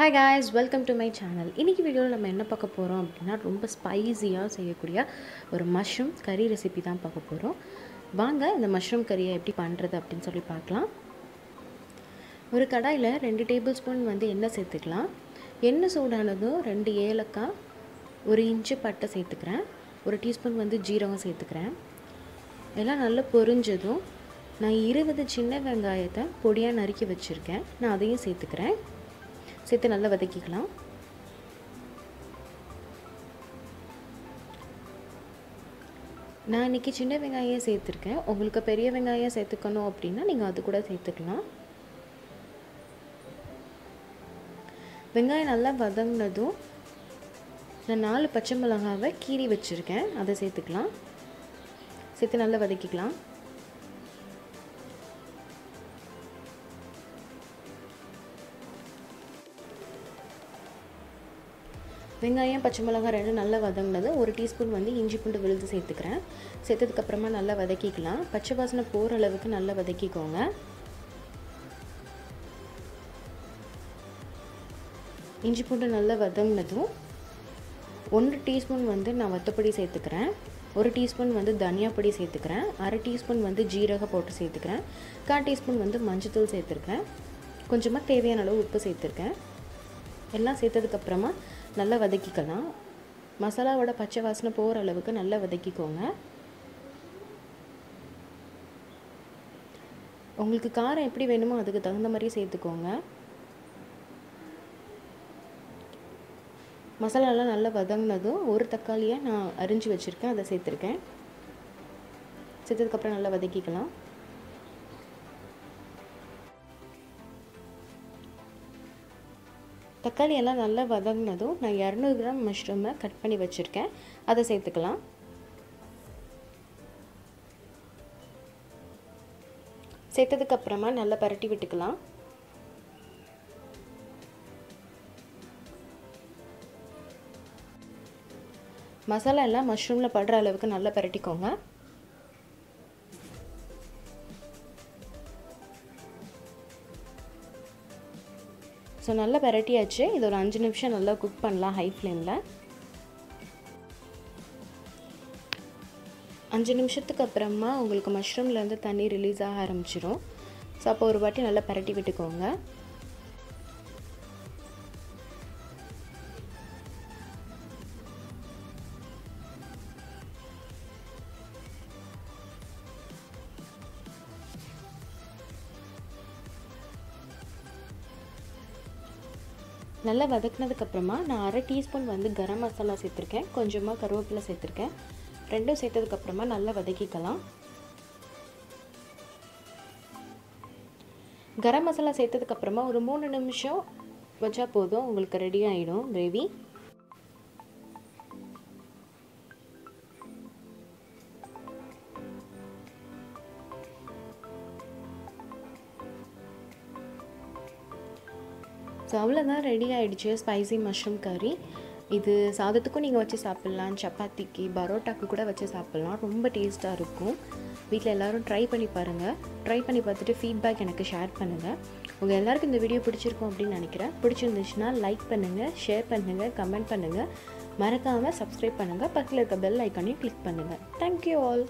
Hi guys welcome to my channel இன்றைக்கி வீடியோவில் நம்ம என்ன பார்க்க போகிறோம் அப்படின்னா ரொம்ப ஸ்பைஸியாக செய்யக்கூடிய ஒரு மஷ்ரூம் கறி ரெசிபி தான் பார்க்க போகிறோம் வாங்க இந்த மஷ்ரூம் கறியை எப்படி பண்ணுறது அப்படின்னு சொல்லி பார்க்கலாம். ஒரு கடாயில் ரெண்டு டேபிள் ஸ்பூன் வந்து எண்ணெய் சேர்த்துக்கலாம். எண்ணெய் சூடானதும் ரெண்டு ஏலக்காய் ஒரு இன்ச்சு பட்டை சேர்த்துக்கிறேன். ஒரு டீஸ்பூன் வந்து ஜீரகம் சேர்த்துக்கிறேன். எல்லாம் நல்லா பொரிஞ்சதும் நான் இருபது சின்ன வெங்காயத்தை பொடியாக நறுக்கி வச்சுருக்கேன். நான் அதையும் சேர்த்துக்கிறேன். சேர்த்து நல்லா வதக்கிக்கலாம். நான் இன்றைக்கி சின்ன வெங்காயம் சேர்த்துருக்கேன். உங்களுக்கு பெரிய வெங்காயம் சேர்த்துக்கணும் அப்படின்னா நீங்கள் அது கூட சேர்த்துக்கலாம். வெங்காயம் நல்லா வதங்கினதும் நான் நாலு பச்சை மிளகாவை கீறி வச்சுருக்கேன். அதை சேர்த்துக்கலாம். சேர்த்து நல்லா வதக்கிக்கலாம். வெங்காயம் பச்சை மிளகாய் ரெண்டும் நல்லா வதங்கினது. ஒரு டீஸ்பூன் வந்து இஞ்சி பூண்டு விழுது சேர்த்துக்கிறேன். சேர்த்ததுக்கப்புறமா நல்லா வதக்கிக்கலாம். பச்சை வாசனை போகிற அளவுக்கு நல்லா வதக்கிக்கோங்க. இஞ்சி பூண்டு நல்லா வதங்கினதும் ஒன்று டீஸ்பூன் வந்து நான் வத்தப்பொடி சேர்த்துக்கிறேன். ஒரு டீஸ்பூன் வந்து தனியா பொடி சேர்த்துக்கிறேன். அரை டீஸ்பூன் வந்து ஜீரக போட்டு சேர்த்துக்கிறேன். கால் டீஸ்பூன் வந்து மஞ்சத்தூள் சேர்த்துருக்கேன். கொஞ்சமாக தேவையான அளவு உப்பு சேர்த்துருக்கேன். எல்லாம் சேர்த்ததுக்கப்புறமா நல்லா வதக்கிக்கலாம். மசாலாவோட பச்சை வாசனை போகிற அளவுக்கு நல்லா வதக்கிக்கோங்க. உங்களுக்கு காரம் எப்படி வேணுமோ அதுக்கு தகுந்த மாதிரி சேர்த்துக்கோங்க. மசாலாலாம் நல்லா வதங்கினதும் ஒரு தக்காளியை நான் அரிஞ்சு வச்சுருக்கேன் அதை சேர்த்துருக்கேன். சேர்த்ததுக்கப்புறம் நல்லா வதக்கிக்கலாம். தக்காளி எல்லாம் நல்லா வதங்கினதும் நான் இரநூறு கிராம் மஷ்ரூமை கட் பண்ணி வச்சுருக்கேன். அதை சேர்த்துக்கலாம். சேர்த்ததுக்கப்புறமா நல்லா பரட்டி விட்டுக்கலாம். மசாலா எல்லாம் மஷ்ரூமில் படுற அளவுக்கு நல்லா பரட்டிக்கோங்க. ஸோ நல்லா பெரட்டியாச்சு. இது ஒரு அஞ்சு நிமிஷம் நல்லா குக் பண்ணலாம் ஹை ஃப்ளேமில் அஞ்சு நிமிஷத்துக்கு அப்புறமா உங்களுக்கு மஷ்ரூம்லேருந்து தண்ணி ரிலீஸ் ஆக ஆரம்பிச்சிடும் ஸோ அப்போ ஒரு வாட்டி நல்லா பரட்டி விட்டுக்கோங்க. நல்லா வதக்குனதுக்கப்புறமா நான் அரை டீஸ்பூன் வந்து கரம் மசாலா சேர்த்துருக்கேன். கொஞ்சமாக கருவேப்பிலை சேர்த்துருக்கேன். ரெண்டும் சேர்த்ததுக்கப்புறமா நல்லா வதக்கிக்கலாம். கரம் மசாலா சேர்த்ததுக்கப்புறமா ஒரு மூணு நிமிஷம் வச்சா போதும். உங்களுக்கு ரெடி ஆகிடும் கிரேவி ஸோ அவ்வளோதான் ரெடி ஆகிடுச்சு ஸ்பைசி மஷ்ரூம் கறி இது சாதத்துக்கும் நீங்கள் வச்சு சாப்பிட்லாம். சப்பாத்திக்கு பரோட்டாக்கு கூட வச்சு சாப்பிட்லாம். ரொம்ப டேஸ்ட்டாக இருக்கும். வீட்டில் எல்லோரும் ட்ரை பண்ணி பாருங்கள் ட்ரை பண்ணி பார்த்துட்டு ஃபீட்பேக் எனக்கு ஷேர் பண்ணுங்கள் உங்கள் எல்லாருக்கும் இந்த வீடியோ பிடிச்சிருக்கும் அப்படின்னு நினைக்கிறேன். பிடிச்சிருந்துச்சுன்னா லைக் பண்ணுங்கள் ஷேர் பண்ணுங்கள் கமெண்ட் பண்ணுங்கள் மறக்காமல் சப்ஸ்கிரைப் பண்ணுங்கள் பக்கத்தில் இருக்க பெல் ஐக்கானையும் கிளிக் பண்ணுங்கள் தேங்க்யூ ஆல்